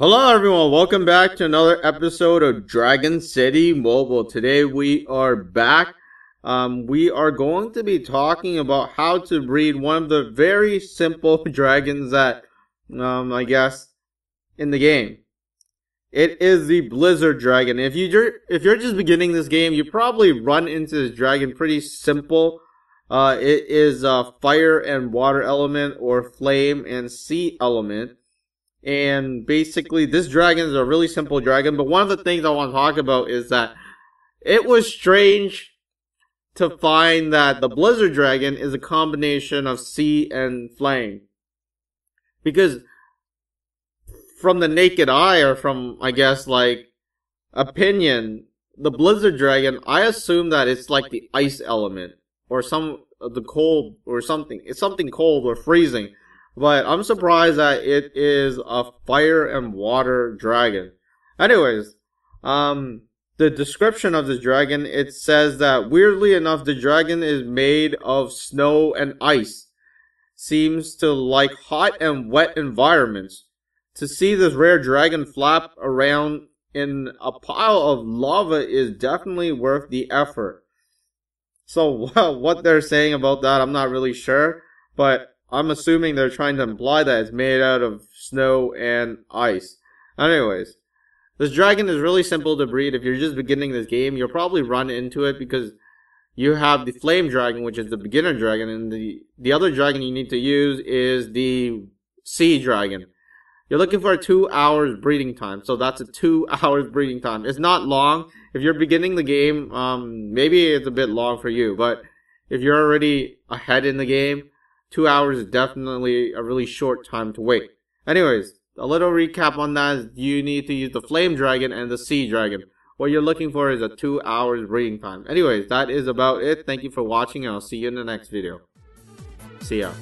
Hello everyone, welcome back to another episode of Dragon City Mobile. Today we are back. Um, we are going to be talking about how to breed one of the very simple dragons that, um, I guess, in the game. It is the Blizzard Dragon. If you if you're just beginning this game, you probably run into this dragon pretty simple. Uh, it is a fire and water element or flame and sea element. And basically, this dragon is a really simple dragon. But one of the things I want to talk about is that it was strange to find that the Blizzard Dragon is a combination of sea and flame. Because from the naked eye, or from, I guess, like, opinion, the Blizzard Dragon, I assume that it's like the ice element. Or some, the cold, or something. It's something cold or freezing. But I'm surprised that it is a fire and water dragon. Anyways, um, the description of the dragon, it says that weirdly enough, the dragon is made of snow and ice. Seems to like hot and wet environments. To see this rare dragon flap around in a pile of lava is definitely worth the effort. So what they're saying about that, I'm not really sure, but I'm assuming they're trying to imply that it's made out of snow and ice. Anyways, this dragon is really simple to breed. If you're just beginning this game, you'll probably run into it because you have the flame dragon, which is the beginner dragon, and the, the other dragon you need to use is the sea dragon. You're looking for a two hours breeding time, so that's a two hours breeding time. It's not long. If you're beginning the game, um, maybe it's a bit long for you, but if you're already ahead in the game, two hours is definitely a really short time to wait. Anyways, a little recap on that is you need to use the flame dragon and the sea dragon. What you're looking for is a two hours breeding time. Anyways, that is about it. Thank you for watching and I'll see you in the next video. See ya.